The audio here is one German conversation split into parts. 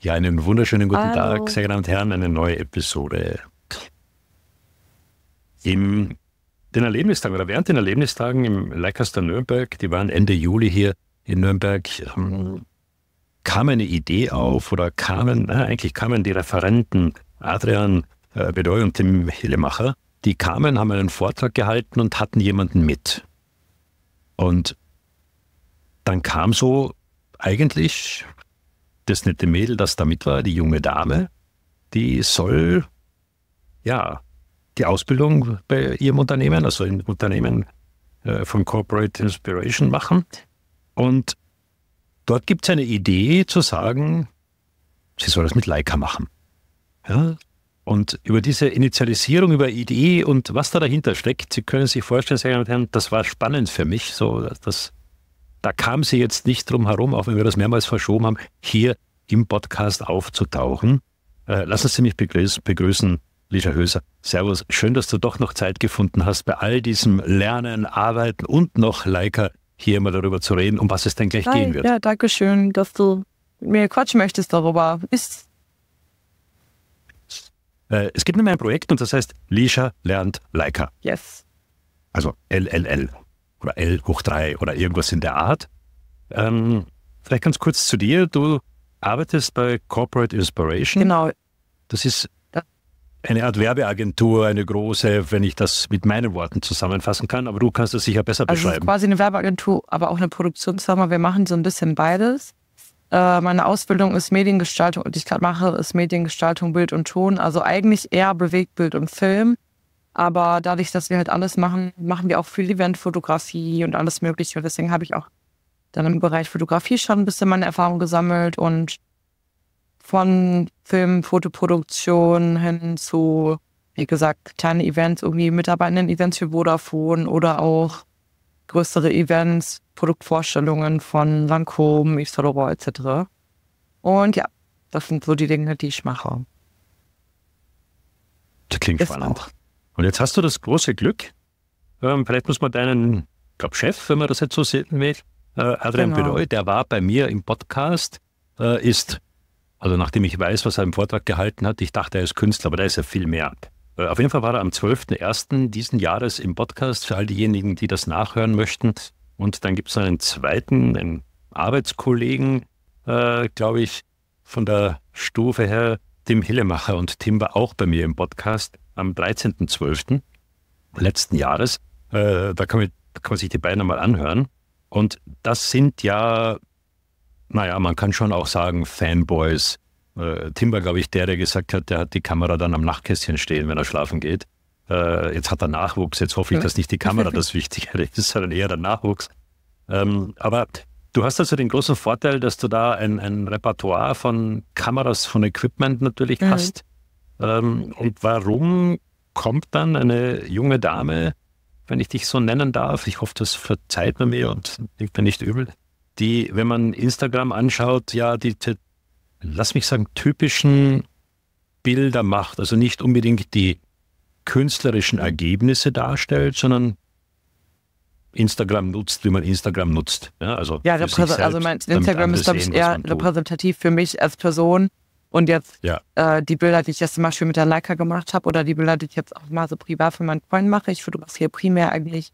Ja, einen wunderschönen guten Hallo. Tag, sehr geehrte Damen und Herren, eine neue Episode. Im den Erlebnistagen oder während den Erlebnistagen im Leicester Nürnberg, die waren Ende Juli hier in Nürnberg, ähm, kam eine Idee auf oder kamen, äh, eigentlich kamen die Referenten Adrian äh, Bedoy und Tim Hillemacher, die kamen, haben einen Vortrag gehalten und hatten jemanden mit. Und dann kam so eigentlich das nette Mädel, das da mit war, die junge Dame, die soll ja die Ausbildung bei ihrem Unternehmen, also im Unternehmen äh, von Corporate Inspiration machen. Und dort gibt es eine Idee zu sagen, sie soll das mit Leica machen. Ja? Und über diese Initialisierung, über Idee und was da dahinter steckt, Sie können sich vorstellen, sehr geehrte Herren, das war spannend für mich. So, das, da kam sie jetzt nicht drum herum, auch wenn wir das mehrmals verschoben haben, hier im Podcast aufzutauchen. Äh, lassen Sie mich begrüßen, begrüßen Lisha Höser. Servus, schön, dass du doch noch Zeit gefunden hast, bei all diesem Lernen, Arbeiten und noch Leica hier mal darüber zu reden, um was es denn gleich Hi, gehen wird. Ja, danke schön, dass du mit mir quatschen möchtest darüber. Ist Äh, es gibt nämlich ein Projekt und das heißt Lisha lernt Leica. yes. Also LLL oder L hoch 3 oder irgendwas in der Art. Ähm, vielleicht ganz kurz zu dir. Du arbeitest bei Corporate Inspiration. Genau. Das ist eine Art Werbeagentur, eine große, wenn ich das mit meinen Worten zusammenfassen kann, aber du kannst es sicher besser Also es ist beschreiben. quasi eine Werbeagentur, aber auch eine Produktionsfirma. Wir machen so ein bisschen beides. Äh, meine Ausbildung ist Mediengestaltung und ich gerade mache, ist Mediengestaltung, Bild und Ton. Also eigentlich eher Bewegtbild und Film. Aber dadurch, dass wir halt alles machen, machen wir auch viel Eventfotografie und alles Mögliche. Und deswegen habe ich auch dann im Bereich Fotografie schon ein bisschen meine Erfahrung gesammelt und von Film, Fotoproduktion hin zu, wie gesagt, kleine Events, irgendwie Mitarbeitenden-Events für Vodafone oder auch größere Events, Produktvorstellungen von Lancôme, Yves Saint Laurent etc. Und ja, das sind so die Dinge, die ich mache. Das klingt Ist spannend. auch. Und jetzt hast du das große Glück, ähm, vielleicht muss man deinen, glaub Chef, wenn man das jetzt so sehen will, äh, Adrian Genau. Bedoy, der war bei mir im Podcast, äh, ist, also nachdem ich weiß, was er im Vortrag gehalten hat, ich dachte, er ist Künstler, aber da ist er viel mehr. Äh, auf jeden Fall war er am 12.01. diesen Jahres im Podcast für all diejenigen, die das nachhören möchten. Und dann gibt es einen zweiten, einen Arbeitskollegen, äh, glaube ich, von der Stufe her, Tim Hillemacher. Und Tim war auch bei mir im Podcast am 13.12. letzten Jahres. Äh, da, kann man, da kann man sich die beiden mal anhören. Und das sind ja, naja, man kann schon auch sagen, Fanboys. Äh, Tim war, glaube ich, der, der gesagt hat, der hat die Kamera dann am Nachtkästchen stehen, wenn er schlafen geht. Äh, jetzt hat er Nachwuchs, jetzt hoffe ich, dass nicht die Kamera das Wichtigere ist, sondern eher der Nachwuchs. Ähm, aber du hast also den großen Vorteil, dass du da ein, ein Repertoire von Kameras, von Equipment natürlich Mhm. hast. Ähm, und warum kommt dann eine junge Dame, wenn ich dich so nennen darf, ich hoffe, das verzeiht man mir und nimmt mir nicht übel, die, wenn man Instagram anschaut, ja, die, die lass mich sagen, typischen Bilder macht, also nicht unbedingt die künstlerischen Ergebnisse darstellt, sondern Instagram nutzt, wie man Instagram nutzt. Ja, also, Ja, also selbst, mein damit Instagram ist, glaube ich, eher repräsentativ für mich als Person. Und jetzt Ja. äh, die Bilder, die ich jetzt zum Beispiel mit der Leica gemacht habe oder die Bilder, die ich jetzt auch mal so privat für meinen Freund mache. Ich fotografiere primär eigentlich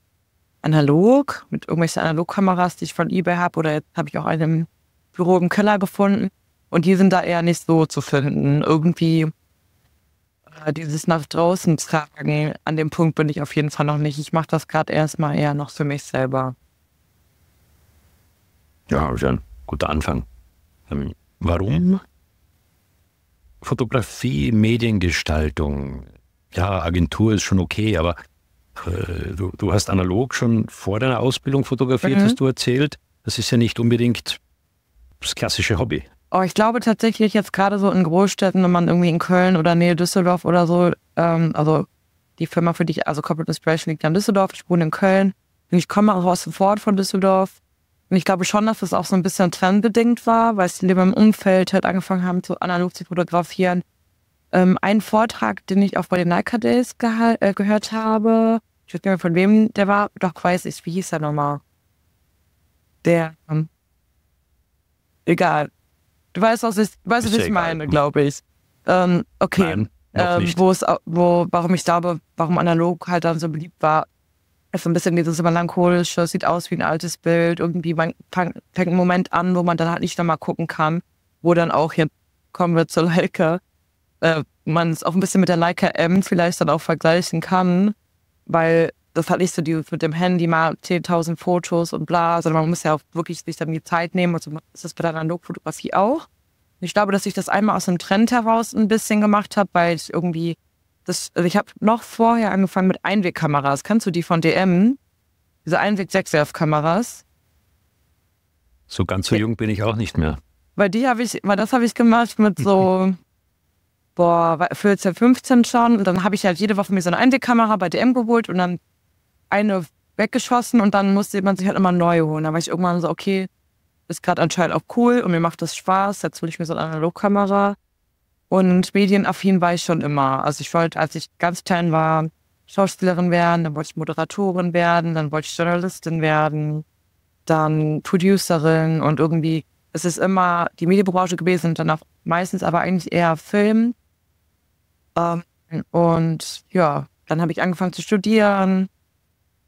analog mit irgendwelchen Analogkameras, die ich von eBay habe. Oder jetzt habe ich auch eine im Büro im Keller gefunden. Und die sind da eher nicht so zu finden. Irgendwie äh, dieses nach draußen tragen, an dem Punkt bin ich auf jeden Fall noch nicht. Ich mache das gerade erstmal eher noch für mich selber. Ja, ist ja ein guter Anfang. Ähm, warum? Fotografie, Mediengestaltung. Ja, Agentur ist schon okay, aber äh, du, du hast analog schon vor deiner Ausbildung fotografiert, Mhm. hast du erzählt. Das ist ja nicht unbedingt das klassische Hobby. Oh, ich glaube tatsächlich jetzt gerade so in Großstädten, wenn man irgendwie in Köln oder Nähe Düsseldorf oder so, ähm, also die Firma, für die ich, also Corporate Inspiration liegt ja in Düsseldorf, ich wohne in Köln ich komme auch aus dem Vorort von Düsseldorf. Und ich glaube schon, dass das auch so ein bisschen trendbedingt war, weil sie in meinem Umfeld halt angefangen haben, zu analog zu fotografieren. Ähm, ein Vortrag, den ich auch bei den Leica Days äh, gehört habe, ich weiß nicht mehr von wem der war, doch weiß ich, wie hieß er nochmal? Der, ähm, egal. Du weißt, was ich, weißt, was ich meine, glaube ich. Ähm, okay. Nein, ähm, wo es, wo, warum ich glaube, warum analog halt dann so beliebt war, ist so ein bisschen dieses melancholische, sieht aus wie ein altes Bild. Irgendwie man fängt ein Moment an, wo man dann halt nicht nochmal gucken kann, wo dann auch hier kommen wir zur Leica, äh, man es auch ein bisschen mit der Leica M vielleicht dann auch vergleichen kann, weil das hat nicht so die mit dem Handy mal 10.000 Fotos und bla, sondern man muss ja auch wirklich sich dann die Zeit nehmen. Also ist das bei der Analogfotografie auch. Ich glaube, dass ich das einmal aus dem Trend heraus ein bisschen gemacht habe, weil ich irgendwie das, also ich habe noch vorher angefangen mit Einwegkameras. Kannst du die von DM? Diese Einweg-Sechswerfkameras. So ganz so jung bin ich auch nicht mehr. Weil die habe ich, weil das habe ich gemacht mit so, boah, 14, 15 schon. Und dann habe ich halt jede Woche mir so eine Einwegkamera bei DM geholt und dann eine weggeschossen und dann musste man sich halt immer neu holen. Da war ich irgendwann so, okay, ist gerade anscheinend auch cool und mir macht das Spaß. Jetzt will ich mir so eine Analogkamera. Und medienaffin war ich schon immer. Also ich wollte, als ich ganz klein war, Schauspielerin werden, dann wollte ich Moderatorin werden, dann wollte ich Journalistin werden, dann Producerin und irgendwie, es ist immer die Medienbranche gewesen und dann auch meistens aber eigentlich eher Film. Ähm, und ja, dann habe ich angefangen zu studieren,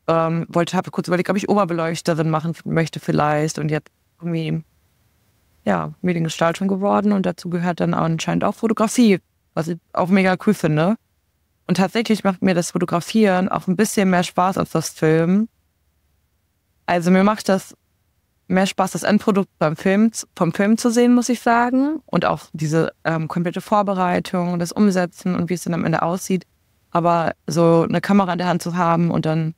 ähm, wollte, habe kurz überlegt, ob ich Oberbeleuchterin machen möchte vielleicht und jetzt irgendwie ja, Mediengestaltung geworden und dazu gehört dann anscheinend auch Fotografie, was ich auch mega cool finde. Und tatsächlich macht mir das Fotografieren auch ein bisschen mehr Spaß als das Filmen. Also mir macht das mehr Spaß, das Endprodukt beim Film, vom Film zu sehen, muss ich sagen. Und auch diese ähm, komplette Vorbereitung, das Umsetzen und wie es dann am Ende aussieht. Aber so eine Kamera in der Hand zu haben und dann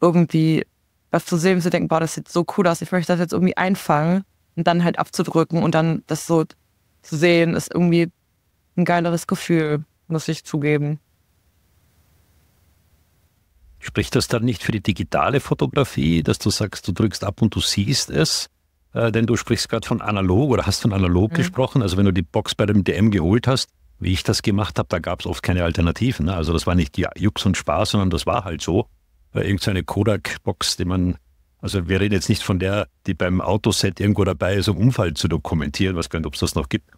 irgendwie was zu sehen, zu denken, boah, das sieht so cool aus, ich möchte das jetzt irgendwie einfangen und dann halt abzudrücken und dann das so zu sehen, ist irgendwie ein geileres Gefühl, muss ich zugeben. Spricht das dann nicht für die digitale Fotografie, dass du sagst, du drückst ab und du siehst es? Äh, denn du sprichst gerade von analog oder hast von analog mhm. gesprochen. Also wenn du die Box bei dem DM geholt hast, wie ich das gemacht habe, da gab es oft keine Alternativen. Ne? Also das war nicht ja, Jux und Spaß, sondern das war halt so. Äh, irgendeine Kodak-Box, die man also wir reden jetzt nicht von der, die beim Autoset irgendwo dabei ist, um Unfall zu dokumentieren, was nicht, ob es das noch gibt.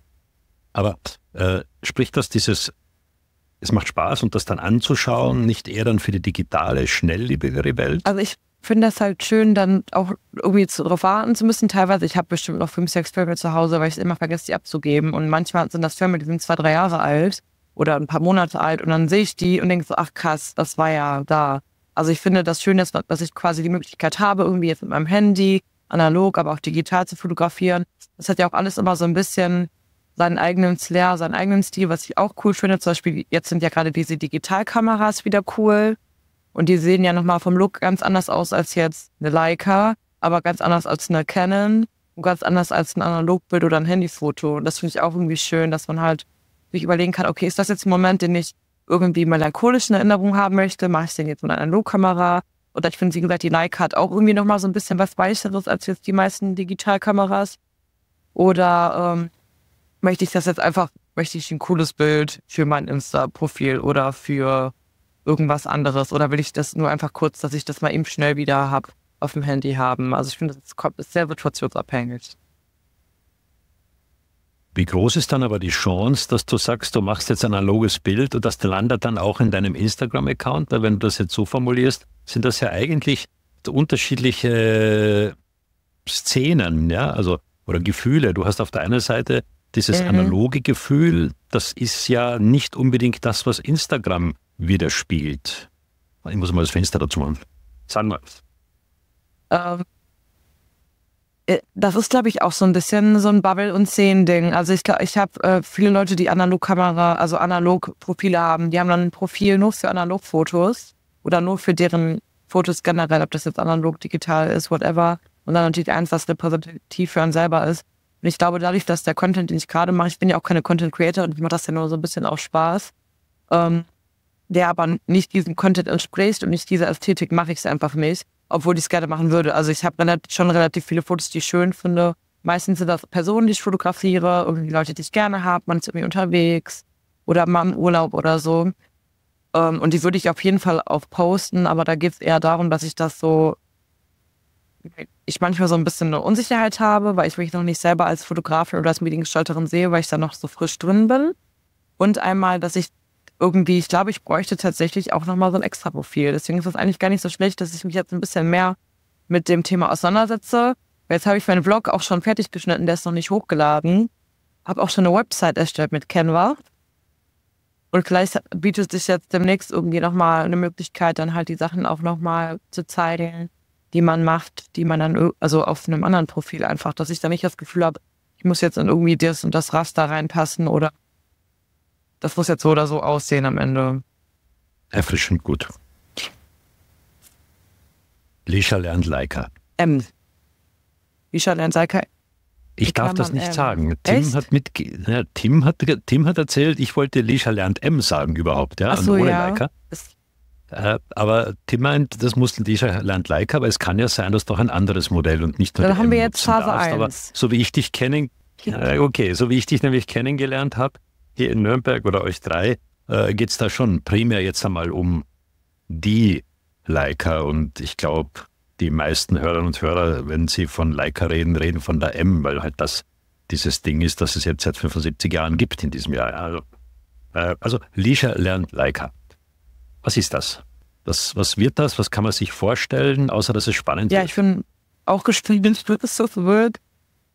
Aber äh, spricht das dieses, es macht Spaß und das dann anzuschauen, nicht eher dann für die digitale, schnelllebigere Welt? Also ich finde das halt schön, dann auch irgendwie darauf warten zu müssen. Teilweise, ich habe bestimmt noch fünf, sechs Filme zu Hause, weil ich immer vergesse, die abzugeben. Und manchmal sind das Filme, die sind zwei, drei Jahre alt oder ein paar Monate alt und dann sehe ich die und denke so, ach krass, das war ja da. Also ich finde das schön, dass, ich quasi die Möglichkeit habe, irgendwie jetzt mit meinem Handy, analog, aber auch digital zu fotografieren. Das hat ja auch alles immer so ein bisschen seinen eigenen Flair, seinen eigenen Stil, was ich auch cool finde. Zum Beispiel, jetzt sind ja gerade diese Digitalkameras wieder cool. Und die sehen ja nochmal vom Look ganz anders aus als jetzt eine Leica, aber ganz anders als eine Canon und ganz anders als ein Analogbild oder ein Handyfoto. Und das finde ich auch irgendwie schön, dass man halt sich überlegen kann, okay, ist das jetzt ein Moment, den ich irgendwie melancholischen Erinnerungen haben möchte, mache ich den jetzt mit einer Analogkamera. Oder ich finde, wie gesagt, die Leica hat auch irgendwie nochmal so ein bisschen was Weicheres als jetzt die meisten Digitalkameras. Oder ähm, möchte ich das jetzt einfach, möchte ich ein cooles Bild für mein Insta-Profil oder für irgendwas anderes? Oder will ich das nur einfach kurz, dass ich das mal eben schnell wieder habe auf dem Handy haben? Also ich finde, das ist sehr situationsabhängig. Wie groß ist dann aber die Chance, dass du sagst, du machst jetzt ein analoges Bild und das landet dann auch in deinem Instagram-Account? Wenn du das jetzt so formulierst, sind das ja eigentlich unterschiedliche Szenen, ja, also oder Gefühle. Du hast auf der einen Seite dieses mhm. analoge Gefühl, das ist ja nicht unbedingt das, was Instagram widerspiegelt. Ich muss mal das Fenster dazu machen. Sag mal. Ähm, äh, das ist, glaube ich, auch so ein bisschen so ein Bubble- und Szenen-Ding. Also ich glaube, ich habe äh, viele Leute, die Analogkamera, also Analog-Profile haben, die haben dann ein Profil nur für Analogfotos oder nur für deren Fotos generell, ob das jetzt analog, digital ist, whatever. Und dann natürlich eins, was repräsentativ für einen selber ist. Und ich glaube, dadurch, dass der Content, den ich gerade mache, ich bin ja auch keine Content Creator und ich mache das ja nur so ein bisschen auch Spaß, ähm, der aber nicht diesem Content entspricht und nicht dieser Ästhetik, mache ich es einfach nicht obwohl ich es gerne machen würde. Also ich habe schon relativ viele Fotos, die ich schön finde. Meistens sind das Personen, die ich fotografiere, irgendwie Leute, die ich gerne habe, man ist irgendwie unterwegs oder mal im Urlaub oder so. Ähm, und die würde ich auf jeden Fall auch posten, aber da geht es eher darum, dass ich das so ich manchmal so ein bisschen eine Unsicherheit habe, weil ich mich noch nicht selber als Fotografin oder als Mediengestalterin sehe, weil ich da noch so frisch drin bin. Und einmal, dass ich irgendwie, ich glaube, ich bräuchte tatsächlich auch nochmal so ein extra Profil. Deswegen ist es eigentlich gar nicht so schlecht, dass ich mich jetzt ein bisschen mehr mit dem Thema auseinandersetze. Jetzt habe ich meinen Vlog auch schon fertig geschnitten, der ist noch nicht hochgeladen. Habe auch schon eine Website erstellt mit Canva. Und vielleicht bietet sich jetzt demnächst irgendwie nochmal eine Möglichkeit, dann halt die Sachen auch nochmal zu zeigen, die man macht, die man dann, also auf einem anderen Profil einfach, dass ich da nicht das Gefühl habe, ich muss jetzt in irgendwie das und das Raster reinpassen oder das muss jetzt so oder so aussehen am Ende. Erfrischend gut. Lisha lernt Leica. M. Lisha lernt Leica ich darf das nicht M. sagen. Tim hat, mit, ja, Tim, hat, Tim hat erzählt, ich wollte Lisha lernt M sagen überhaupt, ja, so, ohne ja. Leica. Äh, aber Tim meint, das muss Lisha lernt Leica, aber es kann ja sein, dass doch ein anderes Modell und nicht nur Dann haben M wir jetzt Phase darfst. 1. Aber so wie ich dich kennen, äh, okay, so wie ich dich nämlich kennengelernt habe, hier in Nürnberg oder euch drei, äh, geht es da schon primär jetzt einmal um die Leica und ich glaube, die meisten Hörerinnen und Hörer, wenn sie von Leica reden, reden von der M, weil halt das dieses Ding ist, das es jetzt seit 75 Jahren gibt in diesem Jahr. Also, äh, also Lisha lernt Leica. Was ist das? das? Was wird das? Was kann man sich vorstellen, außer dass es spannend ja, wird? Ja, ich bin auch wie es so wird.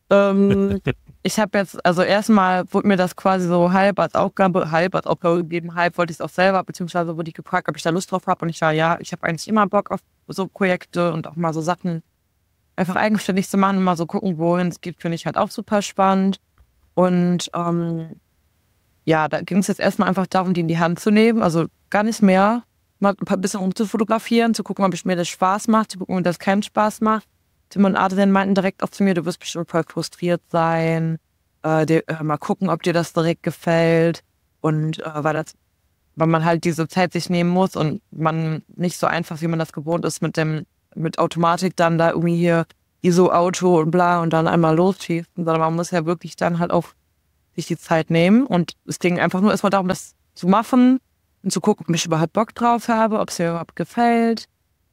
Ähm, ich habe jetzt, also erstmal wurde mir das quasi so halb als Aufgabe, halb als Aufgabe gegeben, halb wollte ich es auch selber, beziehungsweise wurde ich gefragt, ob ich da Lust drauf habe. Und ich war, ja, ich habe eigentlich immer Bock auf so Projekte und auch mal so Sachen einfach eigenständig zu machen und mal so gucken, wohin es geht, finde ich halt auch super spannend. Und ähm, ja, da ging es jetzt erstmal einfach darum, die in die Hand zu nehmen, also gar nicht mehr, mal ein paar bisschen rumzufotografieren, zu gucken, ob ich mir das Spaß macht, zu gucken, ob das keinen Spaß macht. Tim und Adrian meinten direkt auch zu mir, du wirst bestimmt voll frustriert sein, äh, dir, äh, mal gucken, ob dir das direkt gefällt. Und äh, weil das weil man halt diese Zeit sich nehmen muss und man nicht so einfach, wie man das gewohnt ist, mit dem, mit Automatik dann da irgendwie hier ISO-Auto und bla und dann einmal losschießen, sondern man muss ja wirklich dann halt auch sich die Zeit nehmen. Und es ging einfach nur erstmal darum, das zu machen und zu gucken, ob ich überhaupt Bock drauf habe, ob es mir überhaupt gefällt.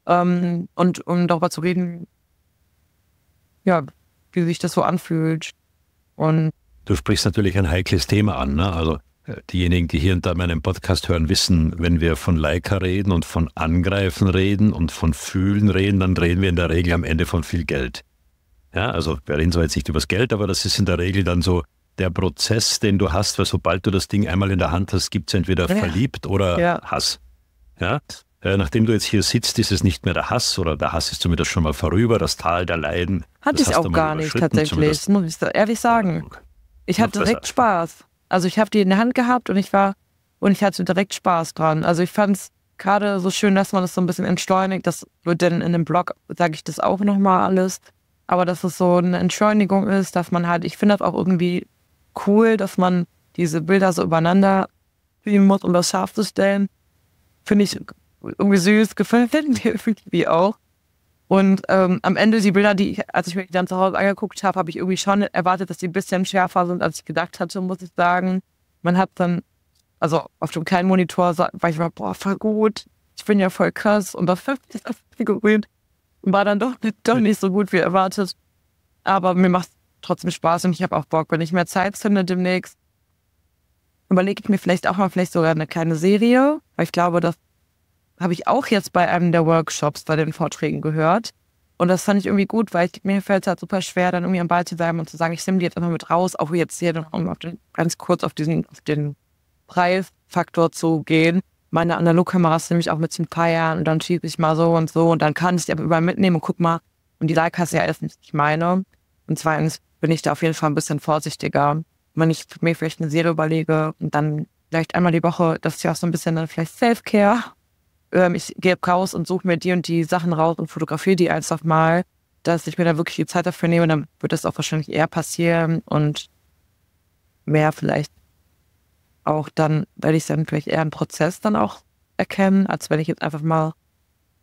Ähm, und um darüber zu reden, ja, wie sich das so anfühlt und Du sprichst natürlich ein heikles Thema an, ne? Also Diejenigen, die hier und da meinen Podcast hören, wissen, wenn wir von Leica reden und von Angreifen reden und von Fühlen reden, dann reden wir in der Regel am Ende von viel Geld. Ja, also wir reden zwar jetzt nicht über das Geld, aber das ist in der Regel dann so der Prozess, den du hast, weil sobald du das Ding einmal in der Hand hast, gibt es entweder ja. verliebt oder ja. Hass. Ja, äh, nachdem du jetzt hier sitzt, ist es nicht mehr der Hass oder der Hass ist zumindest schon mal vorüber, das Tal der Leiden. Hatte ich auch gar nicht tatsächlich, muss ich ehrlich sagen. Ich hatte direkt Spaß. Also ich habe die in der Hand gehabt und ich war und ich hatte direkt Spaß dran. Also ich fand es gerade so schön, dass man das so ein bisschen entschleunigt. Das wird dann in dem Blog, sage ich das auch nochmal alles. Aber dass es so eine Entschleunigung ist, dass man halt, ich finde das auch irgendwie cool, dass man diese Bilder so übereinander filmen muss, um das scharf zu stellen. Finde ich irgendwie süß, gefällt mir irgendwie auch. Und ähm, am Ende die Bilder, die ich, als ich mir die dann zu Hause angeguckt habe, habe ich irgendwie schon erwartet, dass die ein bisschen schärfer sind, als ich gedacht hatte, muss ich sagen. Man hat dann, also auf dem kleinen Monitor war ich mal, boah, voll gut, ich bin ja voll krass. Und auf 50 gerührt war dann doch, doch nicht so gut wie erwartet. Aber mir macht trotzdem Spaß und ich habe auch Bock, wenn ich mehr Zeit finde demnächst, überlege ich mir vielleicht auch mal vielleicht sogar eine kleine Serie, weil ich glaube, dass habe ich auch jetzt bei einem der Workshops bei den Vorträgen gehört. Und das fand ich irgendwie gut, weil ich, mir fällt es halt super schwer, dann irgendwie am Ball zu bleiben und zu sagen, ich nehme die jetzt einfach mit raus, auch jetzt hier noch um den, ganz kurz auf diesen, auf den Preisfaktor zu gehen. Meine Analogkameras nehme ich auch mit paar Jahren und dann schiebe ich mal so und so und dann kann ich die aber überall mitnehmen und guck mal. Und die Leica ist ja erstens nicht meine. Und zweitens bin ich da auf jeden Fall ein bisschen vorsichtiger. Wenn ich mir vielleicht eine Serie überlege und dann vielleicht einmal die Woche, das ist ja auch so ein bisschen dann vielleicht Self-Care ähm, ich gehe raus und suche mir die und die Sachen raus und fotografiere die einfach mal, dass ich mir da wirklich die Zeit dafür nehme, dann wird das auch wahrscheinlich eher passieren und mehr vielleicht auch dann, werde ich dann vielleicht eher einen Prozess dann auch erkennen, als wenn ich jetzt einfach mal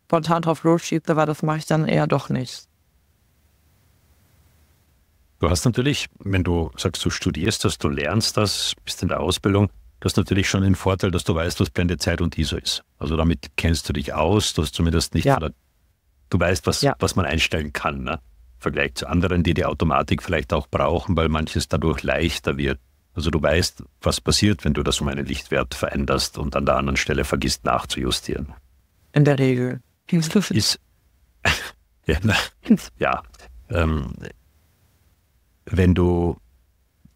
spontan drauf losschieße, weil das mache ich dann eher doch nicht. Du hast natürlich, wenn du sagst, du studierst das, du lernst das, bist in der Ausbildung, Du hast natürlich schon den Vorteil, dass du weißt, was Blendezeit und ISO ist. Also damit kennst du dich aus, du hast zumindest nicht ja. der du weißt, was, ja. was man einstellen kann. Ne? Vergleich zu anderen, die die Automatik vielleicht auch brauchen, weil manches dadurch leichter wird. Also du weißt, was passiert, wenn du das um einen Lichtwert veränderst und an der anderen Stelle vergisst nachzujustieren. In der Regel. Ist, ja, na, ja ähm, wenn du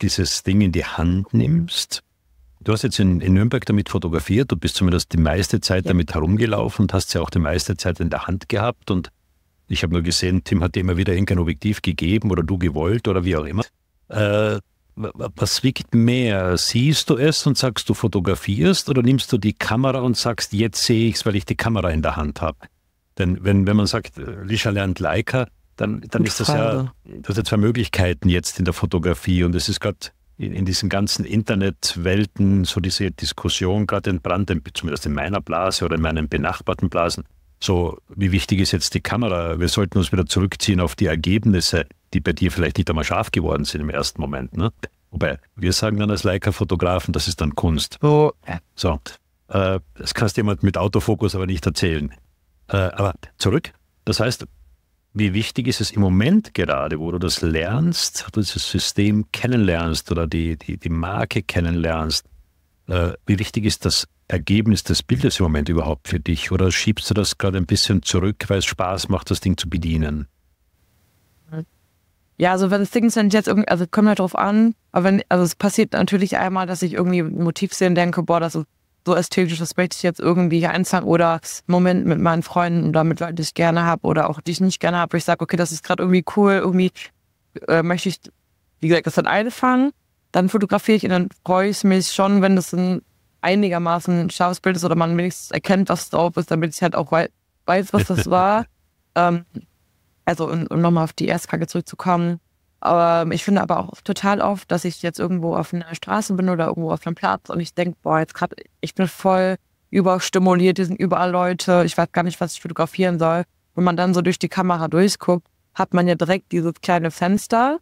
dieses Ding in die Hand nimmst, du hast jetzt in, in Nürnberg damit fotografiert, du bist zumindest die meiste Zeit ja. damit herumgelaufen und hast ja auch die meiste Zeit in der Hand gehabt und ich habe nur gesehen, Tim hat dir immer wieder irgendein Objektiv gegeben oder du gewollt oder wie auch immer. Äh, was wiegt mehr? Siehst du es und sagst, du fotografierst oder nimmst du die Kamera und sagst, jetzt sehe ich es, weil ich die Kamera in der Hand habe? Denn wenn, wenn man sagt, äh, Lisha lernt Leica, dann, dann ist das ja, du hast ja zwei Möglichkeiten jetzt in der Fotografie und es ist gerade in, in, diesen ganzen Internetwelten so diese Diskussion gerade entbrannt, zumindest in meiner Blase oder in meinen benachbarten Blasen. So, wie wichtig ist jetzt die Kamera? Wir sollten uns wieder zurückziehen auf die Ergebnisse die bei dir vielleicht nicht einmal scharf geworden sind im ersten Moment. Ne? Wobei, wir sagen dann als Leica-Fotografen, das ist dann Kunst. So, so äh, das kannst jemand mit Autofokus aber nicht erzählen. Äh, aber zurück, das heißt, wie wichtig ist es im Moment gerade, wo du das lernst, du dieses System kennenlernst oder die, die, die Marke kennenlernst, äh, wie wichtig ist das Ergebnis des Bildes im Moment überhaupt für dich? Oder schiebst du das gerade ein bisschen zurück, weil es Spaß macht, das Ding zu bedienen? Ja, also wenn das Ding sind jetzt irgendwie, also kommt halt drauf an, aber wenn, also es passiert natürlich einmal, dass ich irgendwie ein Motiv sehe und denke, boah, das ist so ästhetisch, das möchte ich jetzt irgendwie einfangen oder Moment mit meinen Freunden oder mit Leuten, die ich gerne habe oder auch die ich nicht gerne habe, wo ich sage, okay, das ist gerade irgendwie cool, irgendwie äh, möchte ich, wie gesagt, das dann einfangen, dann fotografiere ich und dann freue ich mich schon, wenn das ein einigermaßen scharfes Bild ist oder man wenigstens erkennt, was drauf ist, damit ich halt auch weiß, was das war. ähm, also um, um nochmal auf die erste Frage zurückzukommen. Aber ich finde aber auch total oft, dass ich jetzt irgendwo auf einer Straße bin oder irgendwo auf einem Platz und ich denke, boah, jetzt gerade, ich bin voll überstimuliert, hier sind überall Leute, ich weiß gar nicht, was ich fotografieren soll. Wenn man dann so durch die Kamera durchguckt, hat man ja direkt dieses kleine Fenster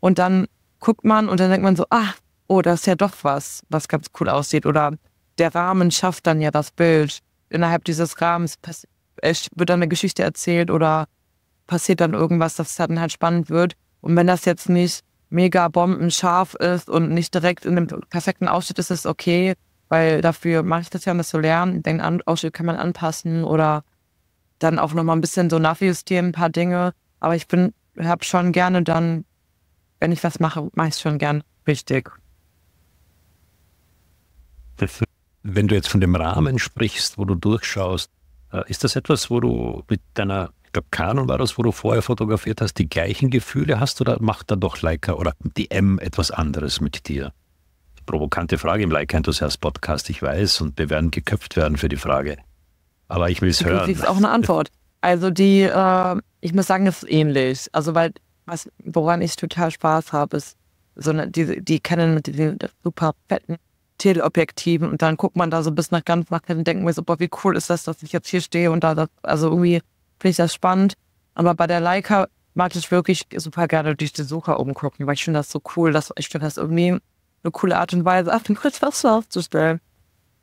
und dann guckt man und dann denkt man so, ah, oh, das ist ja doch was, was ganz cool aussieht. Oder der Rahmen schafft dann ja das Bild. Innerhalb dieses Rahmens wird dann eine Geschichte erzählt oder passiert dann irgendwas, das dann halt spannend wird. Und wenn das jetzt nicht mega bombenscharf ist und nicht direkt in dem perfekten Ausschnitt ist, ist es okay, weil dafür mache ich das ja, um das zu lernen. Den Ausschnitt kann man anpassen oder dann auch nochmal ein bisschen so nachjustieren, ein paar Dinge. Aber ich bin, habe schon gerne dann, wenn ich was mache, mache ich es schon gern richtig. Wenn du jetzt von dem Rahmen sprichst, wo du durchschaust, äh, ist das etwas, wo du mit deiner ich glaube, Canon war das, wo du vorher fotografiert hast, die gleichen Gefühle hast oder macht da doch Leica oder die M etwas anderes mit dir? Provokante Frage im Leica Enthusiast Podcast, ich weiß, und wir werden geköpft werden für die Frage. Aber ich will es hören. Das ist auch eine Antwort. Also die, äh, ich muss sagen, es ist ähnlich. Also weil, was, woran ich total Spaß habe, ist so eine, die, die Canon mit den super fetten Teleobjektiven und dann guckt man da so bis nach ganz nach und denkt mir so, boah, wie cool ist das, dass ich jetzt hier stehe und da, das, also irgendwie finde ich das spannend. Aber bei der Leica mag ich wirklich super gerne durch die Suche umgucken, weil ich finde das so cool, dass ich finde das irgendwie eine coole Art und Weise, auf den kurz was aufzustellen.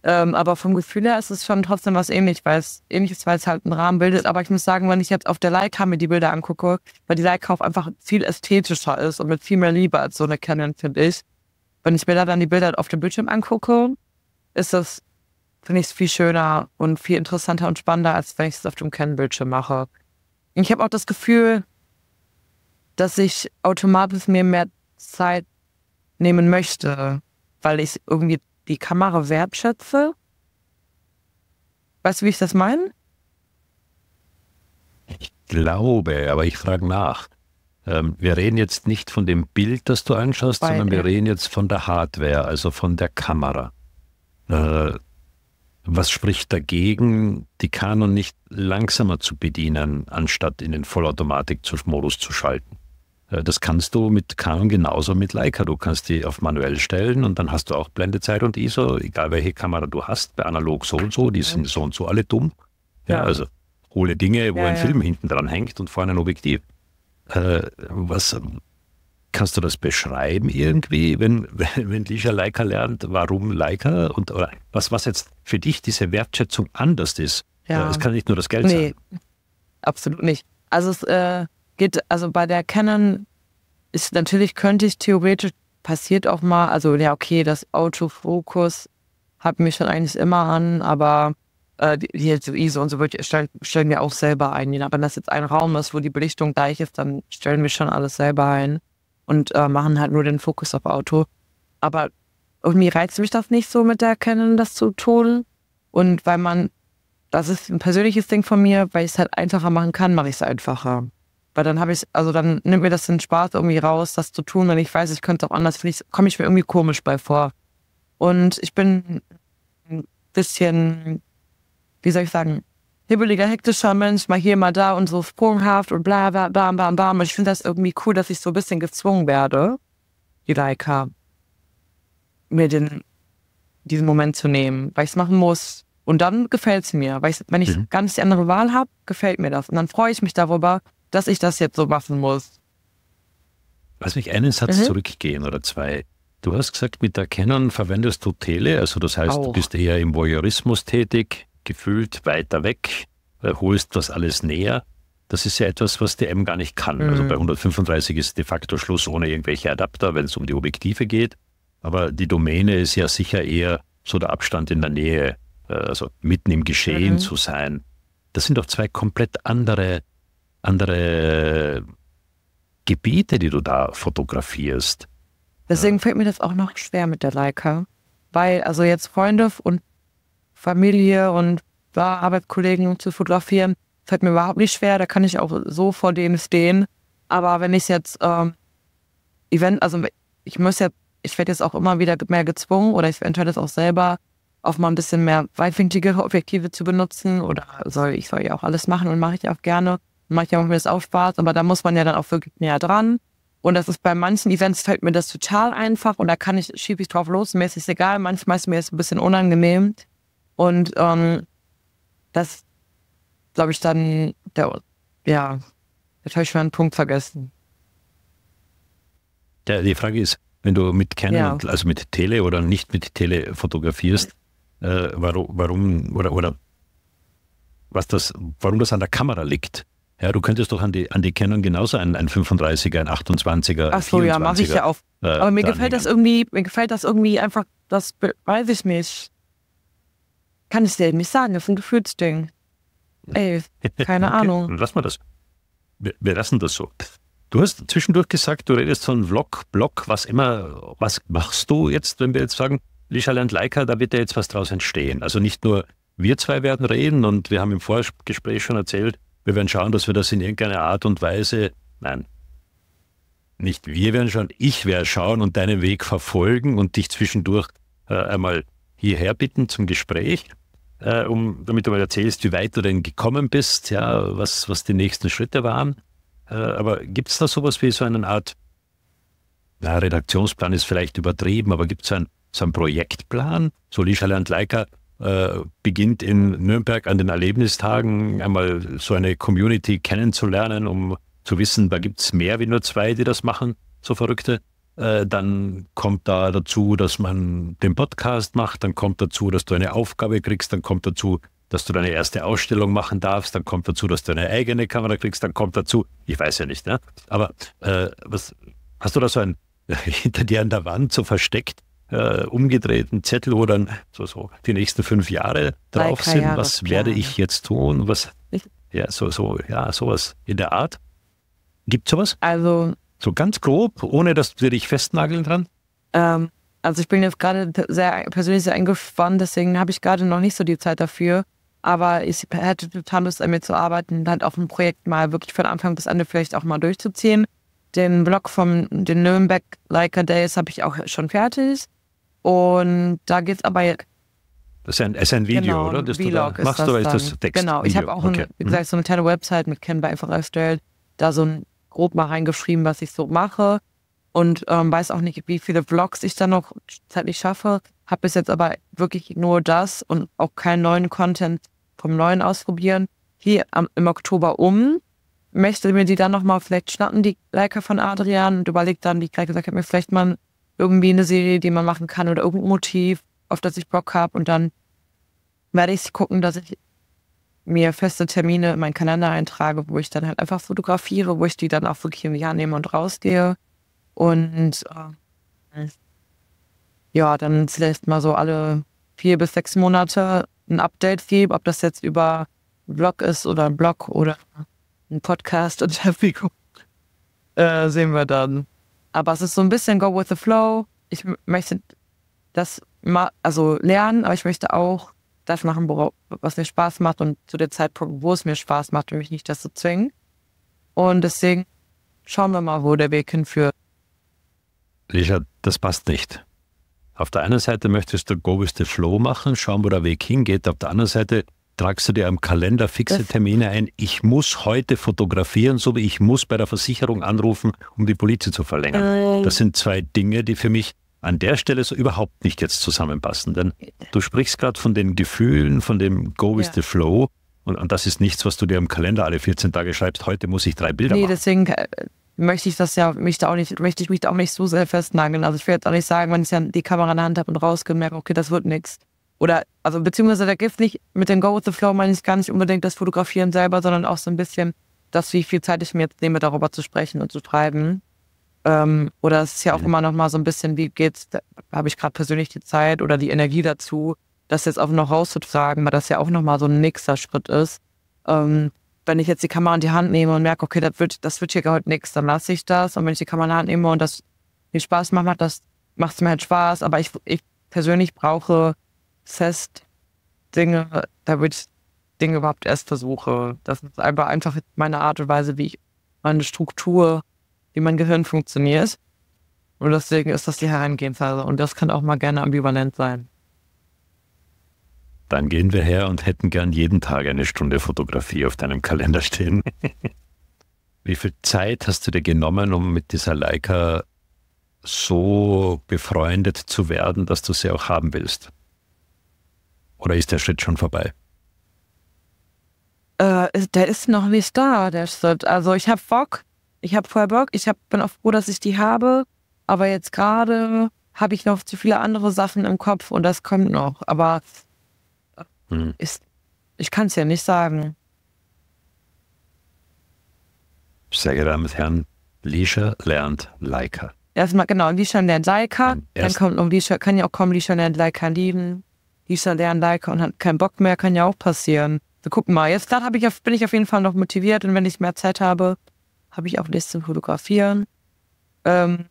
Ähm, aber vom Gefühl her ist es schon trotzdem was ähnlich, weil es ähnlich weil es halt einen Rahmen bildet. Aber ich muss sagen, wenn ich jetzt auf der Leica mir die Bilder angucke, weil die Leica auch einfach viel ästhetischer ist und mit viel mehr Liebe als so eine Canon, finde ich. Wenn ich mir da dann die Bilder auf dem Bildschirm angucke, ist das finde ich es viel schöner und viel interessanter und spannender, als wenn ich es auf dem Kennbildschirm mache. Ich habe auch das Gefühl, dass ich automatisch mir mehr Zeit nehmen möchte, weil ich irgendwie die Kamera wertschätze. Weißt du, wie ich das meine? Ich glaube, aber ich frage nach. Ähm, wir reden jetzt nicht von dem Bild, das du anschaust, Beide. sondern wir reden jetzt von der Hardware, also von der Kamera. Äh, was spricht dagegen, die Canon nicht langsamer zu bedienen, anstatt in den Vollautomatik-Modus zu schalten? Äh, das kannst du mit Canon genauso mit Leica. Du kannst die auf manuell stellen und dann hast du auch Blendezeit und ISO, egal welche Kamera du hast, bei analog so und so, die sind so und so alle dumm. Ja, ja. also hohle Dinge, wo ja, ein ja. Film hinten dran hängt und vorne ein Objektiv. Äh, was, Kannst du das beschreiben irgendwie, wenn, wenn Lisha Leica lernt, warum Leica und oder was, was jetzt für dich diese Wertschätzung anders ist? Ja. Es kann nicht nur das Geld nee. sein. absolut nicht. Also es äh, geht, also bei der Canon ist natürlich könnte ich theoretisch passiert auch mal, also ja okay, das Autofokus hat mich schon eigentlich immer an, aber äh, die, die ISO und so wird, stellen, stellen wir auch selber ein. Wenn das jetzt ein Raum ist, wo die Belichtung gleich ist, dann stellen wir schon alles selber ein und äh, machen halt nur den Fokus auf Auto. Aber irgendwie reizt mich das nicht so mit der Canon, das zu tun. Und weil man, das ist ein persönliches Ding von mir, weil ich es halt einfacher machen kann, mache ich es einfacher. Weil dann habe ich, also dann nimmt mir das den Spaß irgendwie raus, das zu tun, wenn ich weiß, ich könnte auch anders, komme ich mir irgendwie komisch bei vor. Und ich bin ein bisschen wie soll ich sagen, hibbeliger, hektischer Mensch, mal hier, mal da und so sprunghaft und bla bla bam, bam, bam. Und ich finde das irgendwie cool, dass ich so ein bisschen gezwungen werde, die Leica, mir den, diesen Moment zu nehmen, weil ich es machen muss. Und dann gefällt es mir, weil ich, wenn ich mhm. gar nicht die andere Wahl habe, gefällt mir das. Und dann freue ich mich darüber, dass ich das jetzt so machen muss. Lass mich einen Satz mhm. zurückgehen oder zwei. Du hast gesagt, mit der Canon verwendest du Tele, also das heißt, Auch. du bist eher im Voyeurismus tätig gefühlt weiter weg, holst das alles näher. Das ist ja etwas, was die M gar nicht kann. Also mhm. Also bei 135 ist de facto Schluss ohne irgendwelche Adapter, wenn es um die Objektive geht. Aber die Domäne ist ja sicher eher so der Abstand in der Nähe, äh, also mitten im Geschehen mhm. zu sein. Das sind doch zwei komplett andere, andere Gebiete, die du da fotografierst. Deswegen fällt mir das auch noch schwer mit der Leica. Weil, also jetzt Freunde und Familie und Arbeitskollegen zu fotografieren, fällt mir überhaupt nicht schwer. Da kann ich auch so vor denen stehen. Aber wenn ich jetzt ähm, Event, also ich muss ja, ich werde jetzt auch immer wieder mehr gezwungen oder ich entscheide es auch selber, auf mal ein bisschen mehr weitwinklige Objektive zu benutzen oder soll ich soll ja auch alles machen und mache ich auch gerne. Mache ich auch mir das auch Spaß, aber da muss man ja dann auch wirklich näher dran. Und das ist bei manchen Events fällt mir das total einfach und da kann ich, schiebe ich drauf los, mir ist es egal, manchmal ist mir es ein bisschen unangenehm. Und ähm, das, glaube ich, dann, der, ja, jetzt habe ich schon einen Punkt vergessen. Der, die Frage ist, wenn du mit Canon, ja. also mit Tele oder nicht mit Tele fotografierst, äh, warum, warum oder, oder was das, warum das an der Kamera liegt. Ja, du könntest doch an die, an die Canon genauso ein, ein 35er, ein 28er. Ach so, ja, mache ich ja auch. Äh, Aber mir gefällt das irgendwie, mir gefällt das irgendwie einfach, das weiß ich nicht. Kann ich dir nicht sagen, das ist ein Gefühlsding. Ey, keine okay. Ahnung. Lass mal das. Wir, wir, lassen das so. Du hast zwischendurch gesagt, du redest von Vlog, Blog, was immer. Was machst du jetzt, wenn wir jetzt sagen, Lisha lernt Leica, da wird ja jetzt was draus entstehen. Also nicht nur wir zwei werden reden und wir haben im Vorgespräch schon erzählt, wir werden schauen, dass wir das in irgendeiner Art und Weise, nein, nicht wir werden schauen, ich werde schauen und deinen Weg verfolgen und dich zwischendurch äh, einmal hierher bitten zum Gespräch äh, um, damit du mal erzählst, wie weit du denn gekommen bist, ja, was, was die nächsten Schritte waren. Äh, aber gibt es da sowas wie so eine Art, na, Redaktionsplan ist vielleicht übertrieben, aber gibt es ein, so einen Projektplan? So Lisha lernt Leica äh, beginnt in Nürnberg an den Erlebnistagen einmal so eine Community kennenzulernen, um zu wissen, da gibt es mehr wie nur zwei, die das machen, so Verrückte. Äh, dann kommt da dazu, dass man den Podcast macht, dann kommt dazu, dass du eine Aufgabe kriegst, dann kommt dazu, dass du deine erste Ausstellung machen darfst, dann kommt dazu, dass du eine eigene Kamera kriegst, dann kommt dazu, ich weiß ja nicht, ne? aber äh, was, hast du da so ein hinter dir an der Wand so versteckt, äh, umgedrehten Zettel, wo dann so, so die nächsten fünf Jahre drauf sind, was werde ich jetzt tun, was, ja, so, so, ja, sowas in der Art. Gibt sowas? Also so ganz grob, ohne dass wir dich festnageln dran? Ähm, also ich bin jetzt gerade sehr persönlich sehr eingespannt, deswegen habe ich gerade noch nicht so die Zeit dafür. Aber ich hätte total Lust an mir zu arbeiten und halt auch ein Projekt mal wirklich von Anfang bis Ende vielleicht auch mal durchzuziehen. Den Blog von den Nürnberg Leica Days habe ich auch schon fertig. Und da geht es aber das ist ein, ist ein Video, genau, oder? Das Vlog du da machst, oder ist das Text? Genau, ich habe auch, okay. ein, wie gesagt, so eine kleine Website mit Canva einfach erstellt, da so ein grob mal reingeschrieben, was ich so mache und ähm, weiß auch nicht, wie viele Vlogs ich dann noch zeitlich schaffe. Habe bis jetzt aber wirklich nur das und auch keinen neuen Content vom Neuen ausprobieren. Hier am, im Oktober um. Möchte mir die dann nochmal vielleicht schnappen, die Leica von Adrian, und überlegt dann, wie ich gerade gesagt habe, mir vielleicht mal irgendwie eine Serie, die man machen kann oder irgendein Motiv, auf das ich Bock habe. Und dann werde ich gucken, dass ich mir feste Termine in meinen Kalender eintrage, wo ich dann halt einfach fotografiere, wo ich die dann auch wirklich die Hand nehme und rausgehe. Und äh, ja, dann vielleicht mal so alle vier bis sechs Monate ein Update gebe, ob das jetzt über ein Blog ist oder ein Blog oder ein Podcast-Interview. Äh, sehen wir dann. Aber es ist so ein bisschen Go with the Flow. Ich möchte das mal, also lernen, aber ich möchte auch das machen, was mir Spaß macht und zu der Zeitpunkt, wo es mir Spaß macht, will ich nicht das zu zwingen. Und deswegen schauen wir mal, wo der Weg hinführt. Lisha, das passt nicht. Auf der einen Seite möchtest du Go with the Flow machen, schauen, wo der Weg hingeht. Auf der anderen Seite tragst du dir am Kalender fixe Termine ein. Ich muss heute fotografieren, so wie ich muss bei der Versicherung anrufen, um die Polizei zu verlängern. Das sind zwei Dinge, die für mich an der Stelle so überhaupt nicht jetzt zusammenpassen. Denn du sprichst gerade von den Gefühlen, von dem Go with ja. the Flow. Und, und, das ist nichts, was du dir im Kalender alle 14 Tage schreibst. Heute muss ich drei Bilder nee, machen. Nee, deswegen äh, möchte ich das ja, mich da auch nicht, möchte ich mich da auch nicht so sehr festnageln. Also ich will jetzt auch nicht sagen, wenn ich ja die Kamera in der Hand habe und rausgemerkt, okay, das wird nichts. Oder, also beziehungsweise da gibt nicht, mit dem Go with the Flow meine ich gar nicht unbedingt das Fotografieren selber, sondern auch so ein bisschen das, wie viel Zeit ich mir jetzt nehme, darüber zu sprechen und zu schreiben. Ähm, oder es ist ja auch mhm. immer noch mal so ein bisschen, wie geht's, habe ich gerade persönlich die Zeit oder die Energie dazu, das jetzt auch noch rauszutragen, weil das ja auch noch mal so ein nächster Schritt ist. Ähm, wenn ich jetzt die Kamera in die Hand nehme und merke, okay, das wird, das wird hier heute nichts, dann lasse ich das. Und wenn ich die Kamera in die Hand nehme und das viel Spaß macht, macht das macht es mir halt Spaß. Aber ich, ich persönlich brauche fest Dinge, damit ich Dinge überhaupt erst versuche. Das ist einfach, einfach meine Art und Weise, wie ich meine Struktur wie mein Gehirn funktioniert. Und deswegen ist das die Herangehensweise. Und das kann auch mal gerne ambivalent sein. Dann gehen wir her und hätten gern jeden Tag eine Stunde Fotografie auf deinem Kalender stehen. Wie viel Zeit hast du dir genommen, um mit dieser Leica so befreundet zu werden, dass du sie auch haben willst? Oder ist der Schritt schon vorbei? Äh, der ist noch nicht da, der Schritt. Also ich habe Bock, ich habe voll Bock, ich hab, bin auch froh, dass ich die habe, aber jetzt gerade habe ich noch zu viele andere Sachen im Kopf und das kommt noch. Aber hm. ist, ich kann es ja nicht sagen. Sehr geehrte Damen und Herren, Lisha lernt Leica. Erstmal, genau, Lisha lernt Leica, dann kommt noch Lisha, kann ja auch kommen, Lisha lernt Leica lieben. Lisha lernt Leica und hat keinen Bock mehr, kann ja auch passieren. Wir gucken mal. Jetzt ich auf, bin ich auf jeden Fall noch motiviert und wenn ich mehr Zeit habe, habe ich auch Lust zum Fotografieren. Ähm,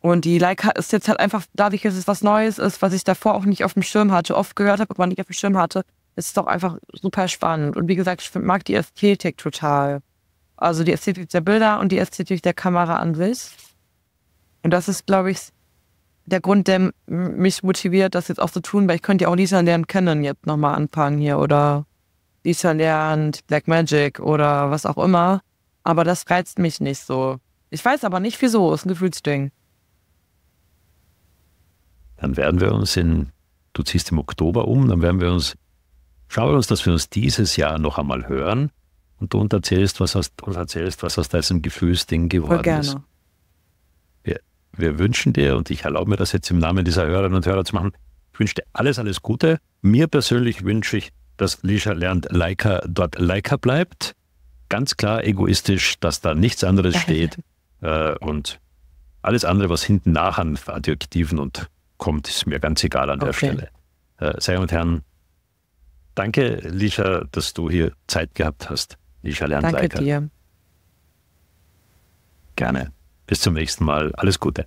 und die Leica ist jetzt halt einfach, dadurch, dass es was Neues ist, was ich davor auch nicht auf dem Schirm hatte, oft gehört habe, aber nicht auf dem Schirm hatte, ist es doch einfach super spannend. Und wie gesagt, ich mag die Ästhetik total. Also die Ästhetik der Bilder und die Ästhetik der Kamera an sich. Und das ist, glaube ich, der Grund, der mich motiviert, das jetzt auch zu tun, weil ich könnte ja auch Lisa lernen kennen jetzt nochmal anfangen hier oder Lisa lernt Black Magic oder was auch immer. Aber das reizt mich nicht so. Ich weiß aber nicht wieso, ist ein Gefühlsding. Dann werden wir uns in, du ziehst im Oktober um, dann werden wir uns, schauen wir uns, dass wir uns dieses Jahr noch einmal hören und du erzählst, was aus, erzählst, was aus diesem Gefühlsding geworden gerne. ist. Wir, wir wünschen dir, und ich erlaube mir das jetzt im Namen dieser Hörerinnen und Hörer zu machen, ich wünsche dir alles, alles Gute. Mir persönlich wünsche ich, dass Lisha lernt, Leica dort Leica bleibt. Ganz klar egoistisch, dass da nichts anderes steht. äh, und alles andere, was hinten nach an Adjektiven und kommt, ist mir ganz egal an der okay. Stelle. Äh, sehr und Herren, danke, Lisha, dass du hier Zeit gehabt hast. Lisha lernt Danke Leica. dir. Gerne. Bis zum nächsten Mal. Alles Gute.